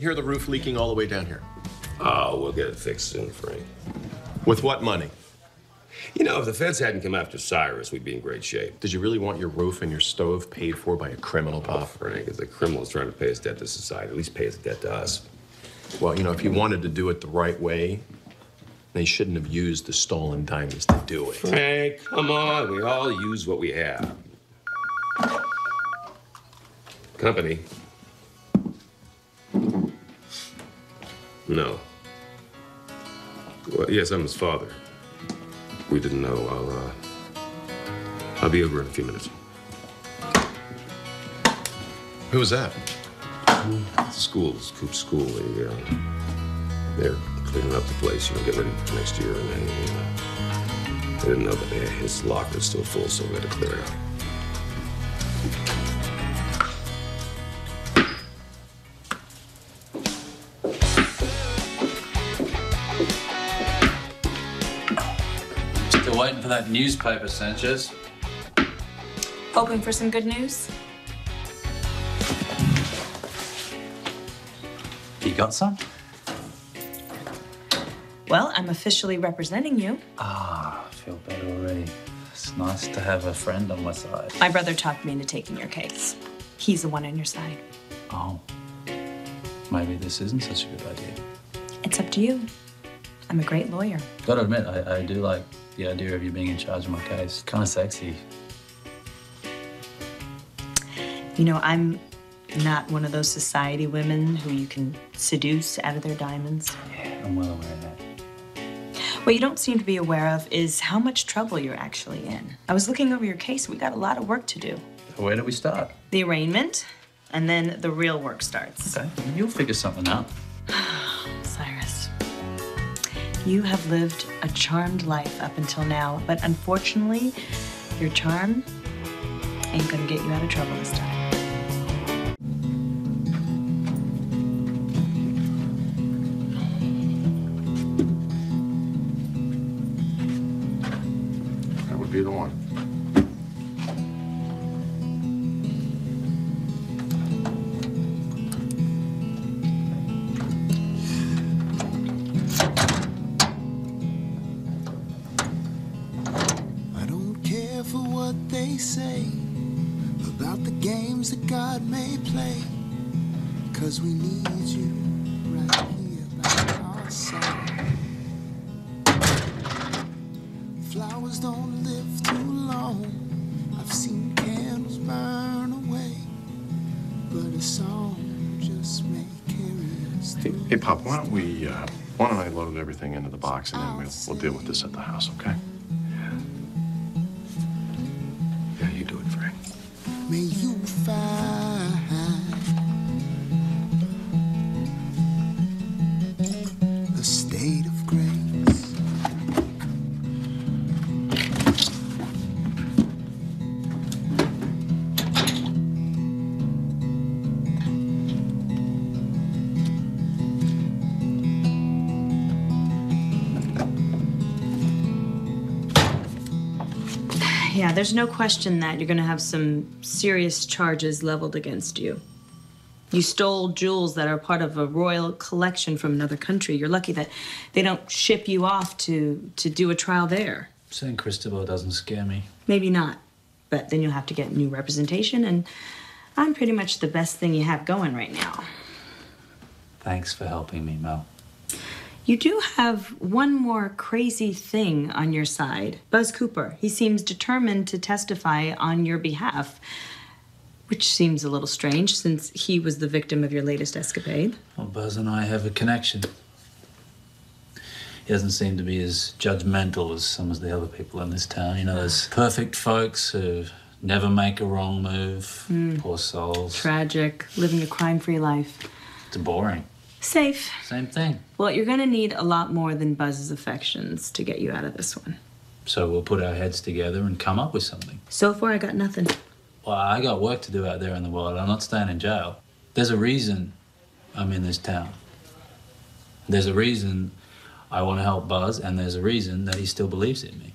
Hear the roof leaking all the way down here. Oh, we'll get it fixed soon, Frank. With what money? You know, if the feds hadn't come after Cyrus, we'd be in great shape. Did you really want your roof and your stove paid for by a criminal, Oh, Pop? Frank, if the criminal's trying to pay his debt to society, at least pay his debt to us. Well, you know, if he wanted to do it the right way, they shouldn't have used the stolen diamonds to do it. Frank, come on. We all use what we have. Company. No. Well, yes, I'm his father. We didn't know. I'll, uh, I'll be over in a few minutes. Who was that? Schools, Coop School, they, uh, they're cleaning up the place, you know, get ready for next year, and then, uh, they didn't know that they, his locker's still full, so we had to clear it out. For that newspaper, Sanchez. Hoping for some good news? You got some? Well, I'm officially representing you. Ah, I feel better already. It's nice to have a friend on my side. My brother talked me into taking your case. He's the one on your side. Oh. Maybe this isn't such a good idea. It's up to you. I'm a great lawyer. Gotta admit, I, I do like the idea of you being in charge of my case. Kind of sexy. You know, I'm not one of those society women who you can seduce out of their diamonds. Yeah, I'm well aware of that. What you don't seem to be aware of is how much trouble you're actually in. I was looking over your case. We got a lot of work to do. Where do we start? The arraignment, and then the real work starts. Okay, you'll figure something out. You have lived a charmed life up until now, but unfortunately, your charm ain't gonna get you out of trouble this time. That would be the one. About the games that God may play. Cause we need you right here by our side. Flowers don't live too long. I've seen candles burn away. But a song just may carry us Hey, hey, Pop, why don't we, uh, why don't I load everything into the box and then we'll, we'll deal with this at the house, okay? Yeah, there's no question that you're gonna have some serious charges leveled against you. You stole jewels that are part of a royal collection from another country. You're lucky that they don't ship you off to, to do a trial there. San Cristobal doesn't scare me. Maybe not, but then you'll have to get new representation, and I'm pretty much the best thing you have going right now. Thanks for helping me, Mel. You do have one more crazy thing on your side. Buzz Cooper. He seems determined to testify on your behalf, which seems a little strange since he was the victim of your latest escapade. Well, Buzz and I have a connection. He doesn't seem to be as judgmental as some of the other people in this town. You know, those perfect folks who never make a wrong move. Hmm. Poor souls. Tragic, living a crime free life. It's boring. Safe. Same thing. Well, you're gonna need a lot more than Buzz's affections to get you out of this one. So we'll put our heads together and come up with something. So far, I got nothing. Well, I got work to do out there in the world. I'm not staying in jail. There's a reason I'm in this town. There's a reason I want to help Buzz, and there's a reason that he still believes in me.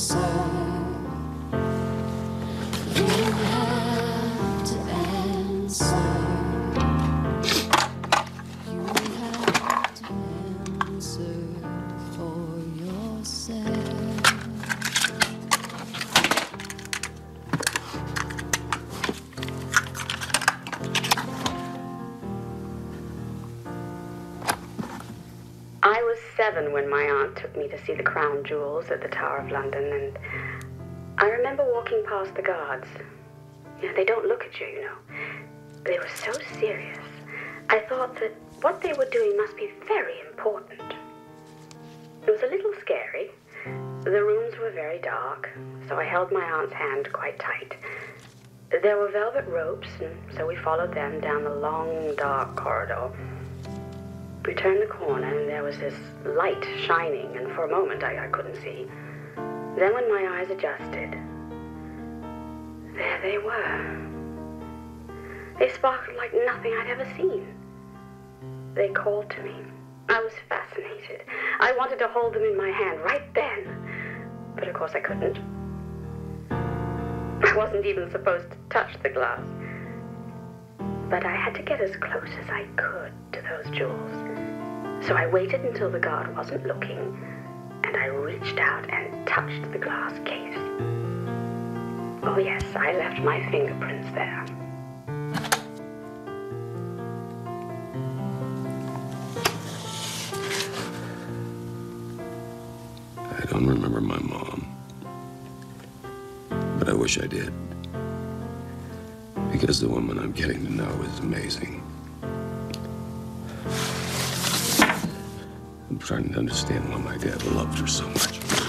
answer. Seven when my aunt took me to see the crown jewels at the Tower of London, and I remember walking past the guards. Know, they don't look at you, you know. They were so serious. I thought that what they were doing must be very important. It was a little scary. The rooms were very dark, so I held my aunt's hand quite tight. There were velvet ropes, and so we followed them down the long, dark corridor. We turned the corner and there was this light shining, and for a moment I, I couldn't see. Then, when my eyes adjusted, there they were. They sparkled like nothing I'd ever seen. They called to me. I was fascinated. I wanted to hold them in my hand right then, but of course I couldn't. I wasn't even supposed to touch the glass. But I had to get as close as I could to those jewels. So I waited until the guard wasn't looking, and I reached out and touched the glass case. Oh, yes, I left my fingerprints there. I don't remember my mom. But I wish I did. Because the woman I'm getting to know is amazing. Trying to understand why my dad loved her so much.